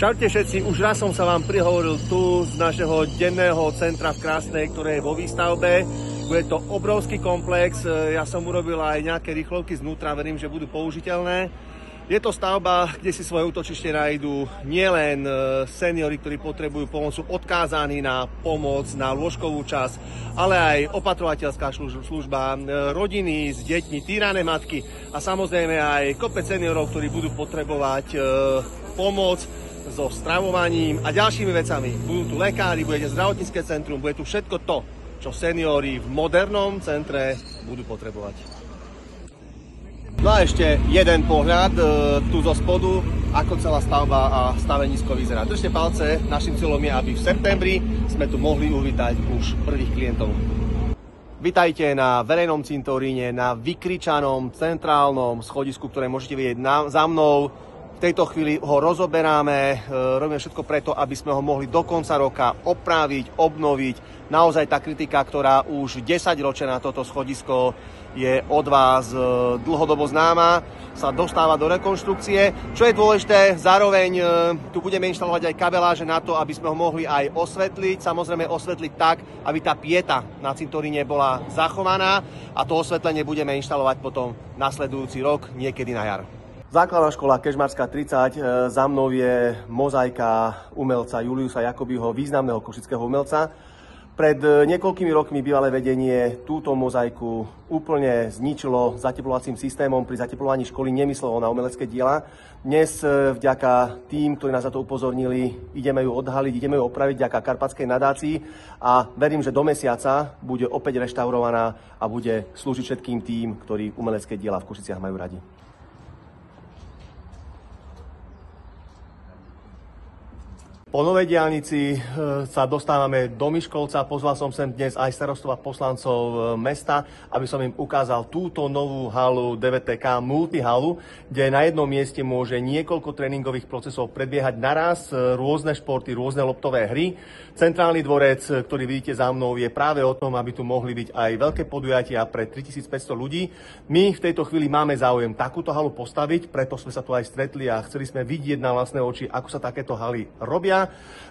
Čaute všetci, už raz som sa vám prihovoril tu z našeho denného centra v Krásnej, ktoré je vo výstavbe. Bude to obrovský komplex, ja som urobil aj nejaké rýchlovky znútra, verím, že budú použiteľné. Je to stavba, kde si svoje útočište nájdú nielen e, seniory, ktorí potrebujú pomoc, sú odkázaní na pomoc, na lôžkovú časť, ale aj opatrovateľská služba, e, rodiny s deťmi, týrané matky a samozrejme aj kopec seniorov, ktorí budú potrebovať e, pomoc so stravovaním a ďalšími vecami. Budú tu lekári, bude zdravotnícke centrum, bude tu všetko to, čo seniori v modernom centre budú potrebovať. No a ešte jeden pohľad e, tu zo spodu, ako celá stavba a stavenisko vyzerá. Držte palce, našim cieľom je, aby v septembri sme tu mohli uvítať už prvých klientov. Vítajte na verejnom cintoríne, na vykričanom centrálnom schodisku, ktoré môžete vidieť na, za mnou. V tejto chvíli ho rozoberáme, e, robíme všetko preto, aby sme ho mohli do konca roka opraviť, obnoviť. Naozaj tá kritika, ktorá už 10 ročia na toto schodisko je od vás e, dlhodobo známa, sa dostáva do rekonštrukcie. Čo je dôležité, zároveň e, tu budeme inštalovať aj kabeláže na to, aby sme ho mohli aj osvetliť. Samozrejme osvetliť tak, aby tá pieta na cintoríne bola zachovaná a to osvetlenie budeme inštalovať potom nasledujúci rok, niekedy na jar. Základná škola Kežmarská 30, e, za mnou je mozaika umelca Juliusa Jakobyho, významného košického umelca. Pred e, niekoľkými rokmi bývalé vedenie túto mozaiku úplne zničilo zateplovacím systémom. Pri zateplovaní školy nemyslelo na umelecké diela. Dnes e, vďaka tým, ktorí nás za to upozornili, ideme ju odhaliť, ideme ju opraviť vďaka Karpatskej nadácii a verím, že do mesiaca bude opäť reštaurovaná a bude slúžiť všetkým tým, ktorí umelecké diela v Košiciach majú radi. Po Novej diálnici e, sa dostávame do Miškolca. Pozval som sem dnes aj starostov a poslancov e, mesta, aby som im ukázal túto novú halu DVTK Multihalu, kde na jednom mieste môže niekoľko tréningových procesov predbiehať naraz, e, rôzne športy, rôzne loptové hry. Centrálny dvorec, ktorý vidíte za mnou, je práve o tom, aby tu mohli byť aj veľké podujatia pre 3500 ľudí. My v tejto chvíli máme záujem takúto halu postaviť, preto sme sa tu aj stretli a chceli sme vidieť na vlastné oči, ako sa takéto haly robia.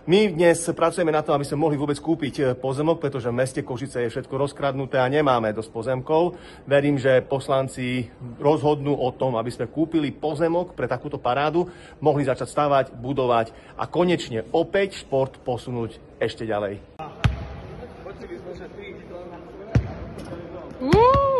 My dnes pracujeme na tom, aby sme mohli vôbec kúpiť eh, pozemok, pretože v meste Košice je všetko rozkradnuté a nemáme dosť pozemkov. Verím, že poslanci rozhodnú o tom, aby sme kúpili pozemok pre takúto parádu, mohli začať stavať, budovať a konečne opäť šport posunúť ešte ďalej. Uh!